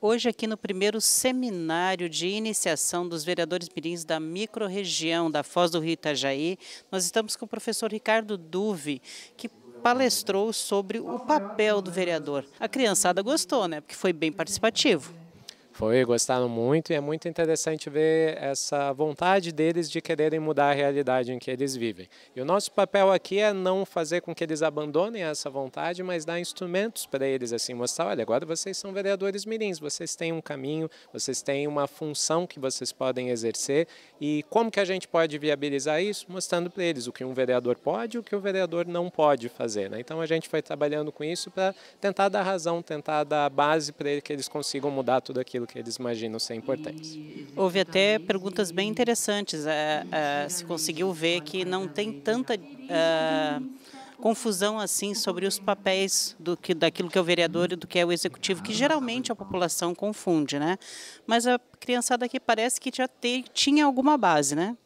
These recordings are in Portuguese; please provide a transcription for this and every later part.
Hoje aqui no primeiro seminário de iniciação dos vereadores mirins da microrregião da Foz do Rio Itajaí, nós estamos com o professor Ricardo Duve, que palestrou sobre o papel do vereador. A criançada gostou, né? Porque foi bem participativo. Foi, gostaram muito e é muito interessante ver essa vontade deles de quererem mudar a realidade em que eles vivem. E o nosso papel aqui é não fazer com que eles abandonem essa vontade, mas dar instrumentos para eles, assim, mostrar, olha, agora vocês são vereadores mirins, vocês têm um caminho, vocês têm uma função que vocês podem exercer e como que a gente pode viabilizar isso? Mostrando para eles o que um vereador pode e o que o vereador não pode fazer. Né? Então a gente foi trabalhando com isso para tentar dar razão, tentar dar base para que eles consigam mudar tudo aquilo que eles imaginam ser importantes. Houve até perguntas bem interessantes. É, é, se conseguiu ver que não tem tanta é, confusão assim sobre os papéis do que daquilo que é o vereador e do que é o executivo, que geralmente a população confunde, né? Mas a criançada aqui parece que já te, tinha alguma base, né?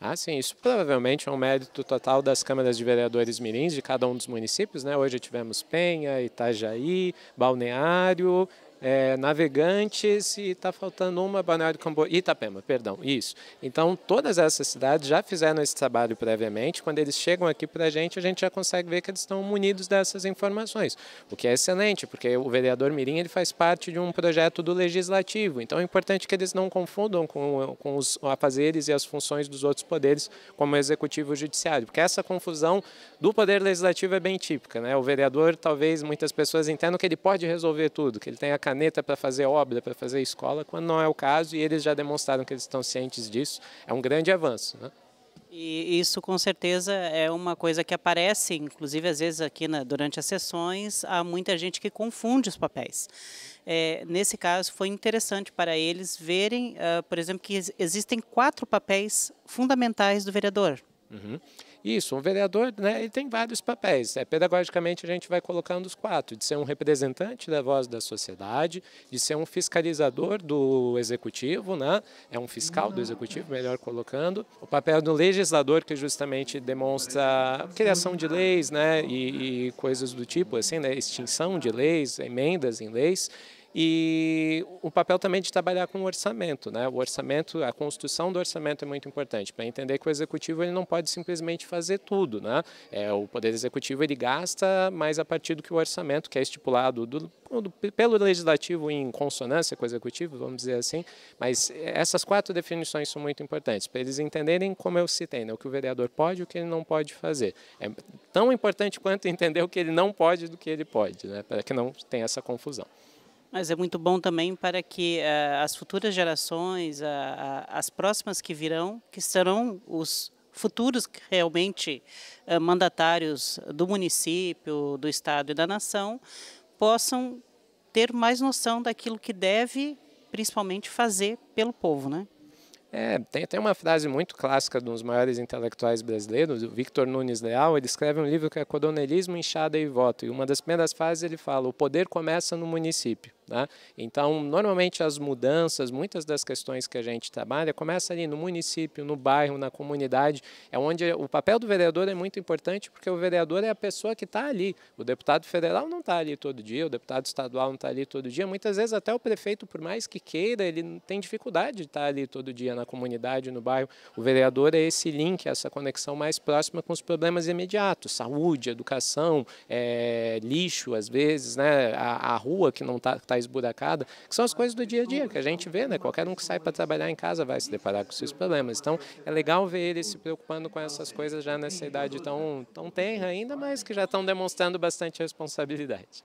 Ah, sim, isso provavelmente é um mérito total das câmaras de vereadores mirins de cada um dos municípios, né? Hoje tivemos Penha, Itajaí, Balneário, é, Navegantes e está faltando uma, Balneário Camboriú, Itapema, perdão, isso. Então, todas essas cidades já fizeram esse trabalho previamente, quando eles chegam aqui para a gente, a gente já consegue ver que eles estão munidos dessas informações, o que é excelente, porque o vereador Mirim ele faz parte de um projeto do Legislativo, então é importante que eles não confundam com, com os afazeres e as funções dos outros poderes, como o Executivo e o Judiciário, porque essa confusão do Poder Legislativo é bem típica, né? o vereador, talvez muitas pessoas entendam que ele pode resolver tudo, que ele tem a caneta para fazer obra, para fazer escola, quando não é o caso, e eles já demonstraram que eles estão cientes disso. É um grande avanço. Né? E isso com certeza é uma coisa que aparece, inclusive às vezes aqui na, durante as sessões, há muita gente que confunde os papéis. É, nesse caso, foi interessante para eles verem, uh, por exemplo, que existem quatro papéis fundamentais do vereador. Uhum. Isso, um vereador né, ele tem vários papéis. É, pedagogicamente, a gente vai colocando os quatro: de ser um representante da voz da sociedade, de ser um fiscalizador do executivo, né, é um fiscal do executivo, melhor colocando. O papel do legislador, que justamente demonstra criação de leis né, e, e coisas do tipo, assim, né, extinção de leis, emendas em leis e o papel também de trabalhar com o orçamento, né? O orçamento, a construção do orçamento é muito importante para entender que o executivo ele não pode simplesmente fazer tudo, né? É, o poder executivo ele gasta, mas a partir do que o orçamento que é estipulado do, do, pelo legislativo em consonância com o executivo, vamos dizer assim. Mas essas quatro definições são muito importantes para eles entenderem como eu citei, né? O que o vereador pode e o que ele não pode fazer. É tão importante quanto entender o que ele não pode do que ele pode, né? Para que não tenha essa confusão. Mas é muito bom também para que uh, as futuras gerações, uh, uh, as próximas que virão, que serão os futuros realmente mandatários do município, do estado e da nação, possam ter mais noção daquilo que deve, principalmente, fazer pelo povo, né? É, tem, tem uma frase muito clássica de um dos maiores intelectuais brasileiros, o Victor Nunes Leal, ele escreve um livro que é Coronelismo, Inchada e Voto, e uma das primeiras frases ele fala, o poder começa no município. Né? Então, normalmente as mudanças, muitas das questões que a gente trabalha, começa ali no município, no bairro, na comunidade, é onde o papel do vereador é muito importante, porque o vereador é a pessoa que está ali. O deputado federal não está ali todo dia, o deputado estadual não está ali todo dia. Muitas vezes até o prefeito, por mais que queira, ele tem dificuldade de estar tá ali todo dia na comunidade, no bairro. O vereador é esse link, essa conexão mais próxima com os problemas imediatos, saúde, educação, é, lixo, às vezes, né? a, a rua que não está tá esburacada, que são as coisas do dia a dia que a gente vê, né? Qualquer um que sai para trabalhar em casa vai se deparar com esses problemas. Então, é legal ver eles se preocupando com essas coisas já nessa idade tão, tão tenra ainda, mas que já estão demonstrando bastante responsabilidade.